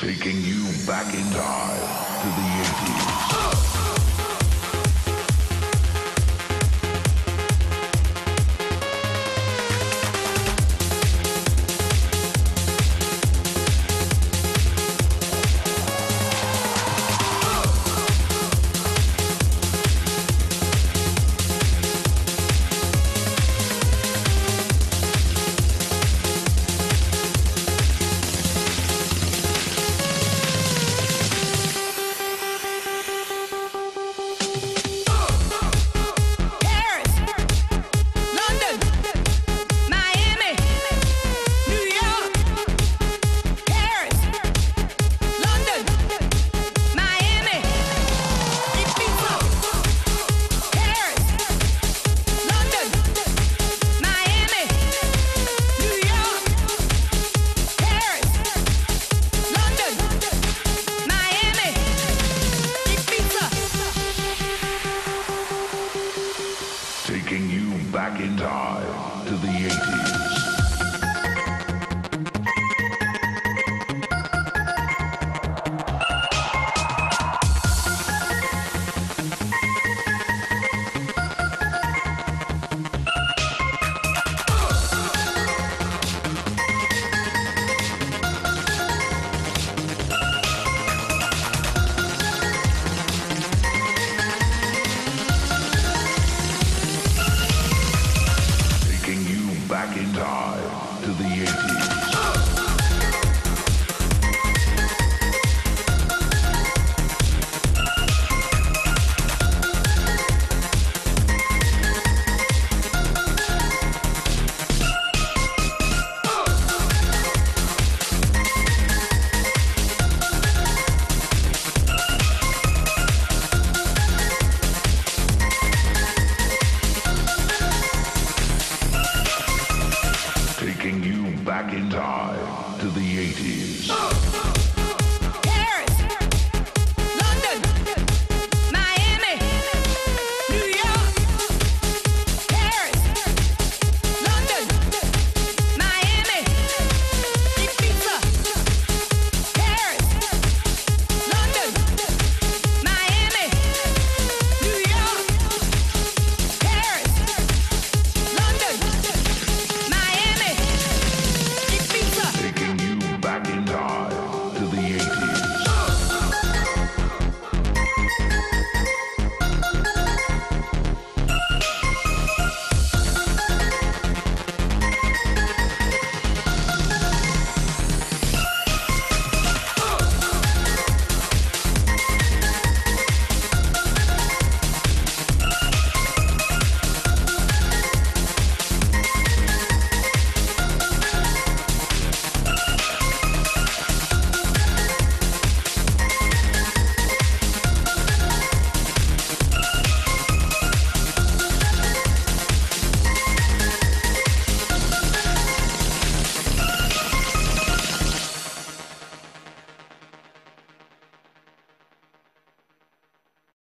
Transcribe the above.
Taking you back in time to the 80s. Taking you back in time Time to the 80s. in time to the 80s.